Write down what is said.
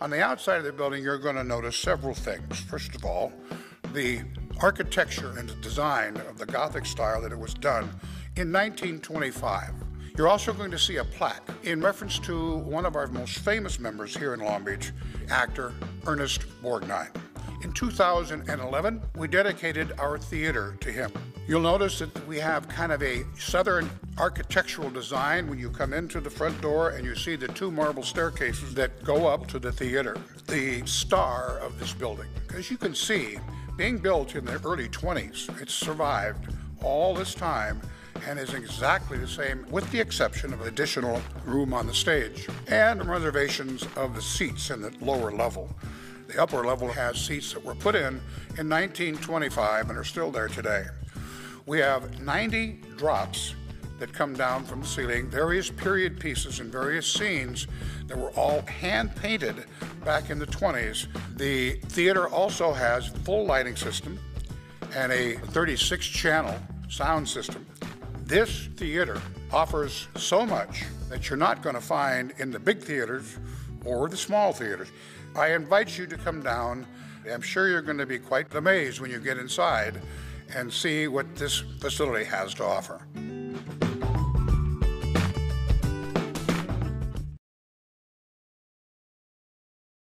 On the outside of the building, you're going to notice several things. First of all, the architecture and the design of the Gothic style that it was done in 1925. You're also going to see a plaque in reference to one of our most famous members here in Long Beach, actor Ernest Borgnine. In 2011, we dedicated our theater to him. You'll notice that we have kind of a southern architectural design when you come into the front door and you see the two marble staircases that go up to the theater, the star of this building. As you can see, being built in the early 20s, it's survived all this time and is exactly the same with the exception of additional room on the stage and reservations of the seats in the lower level. The upper level has seats that were put in in 1925 and are still there today. We have 90 drops that come down from the ceiling, various period pieces and various scenes that were all hand painted back in the 20s. The theater also has full lighting system and a 36 channel sound system. This theater offers so much that you're not going to find in the big theaters or the small theaters. I invite you to come down. I'm sure you're going to be quite amazed when you get inside and see what this facility has to offer.